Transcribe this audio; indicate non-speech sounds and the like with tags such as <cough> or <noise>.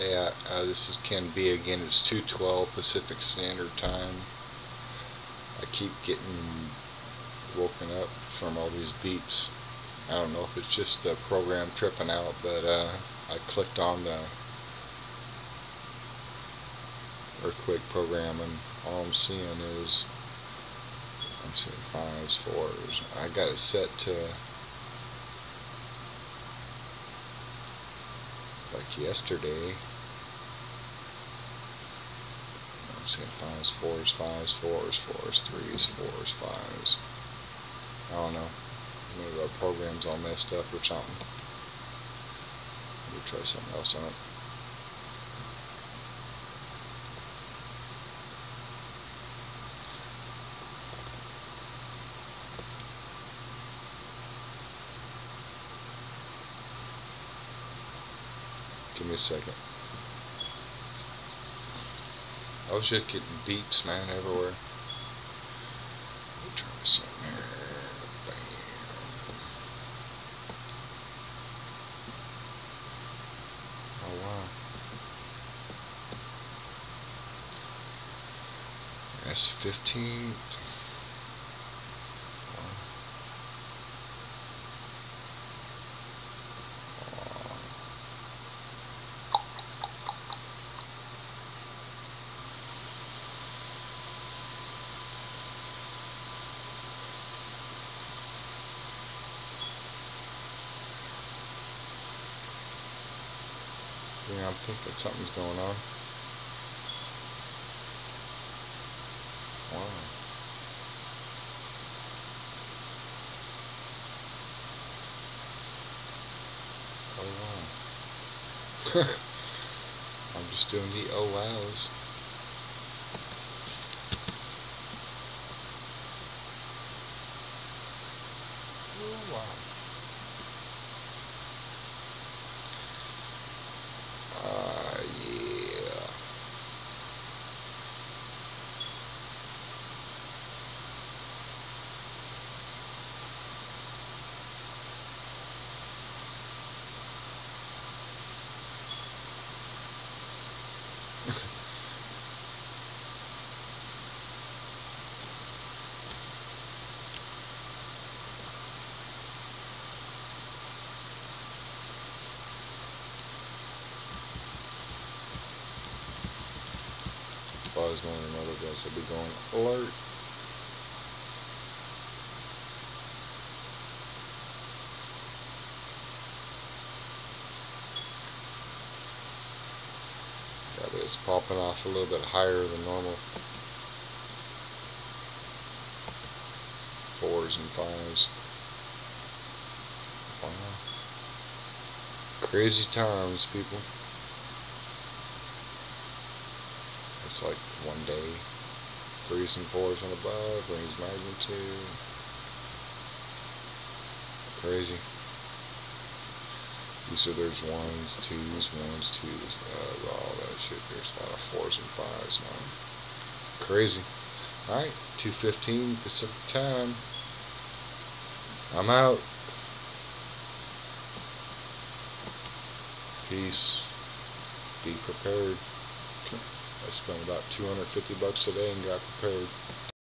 Yeah, uh, this is Ken B again. It's 2:12 Pacific Standard Time. I keep getting woken up from all these beeps. I don't know if it's just the program tripping out, but uh, I clicked on the earthquake program, and all I'm seeing is I'm seeing fives, fours. I got it set to like yesterday. I'm seeing fives, fours, fives, fours, fours, threes, fours, fives. I don't know. Maybe our program's all messed up or something. Me try something else on it. Give me a second. I was just getting beeps, man, everywhere. This there. Bam. Oh, wow. S15. you I'm thinking something's going on. Wow. Oh wow. <laughs> I'm just doing the oh wows. Oh wow. If I was going another guess, I'd be going alert. Yeah, but it's popping off a little bit higher than normal. Fours and fives. Wow. Crazy times, people. It's like one day, threes and fours and above, brings magnitude. Crazy. Said there's ones, twos, ones, twos, uh, all that shit. There's a lot of fours and fives, man. Crazy. Alright, 215 Pacific time. I'm out. Peace. Be prepared. I spent about 250 bucks today and got prepared.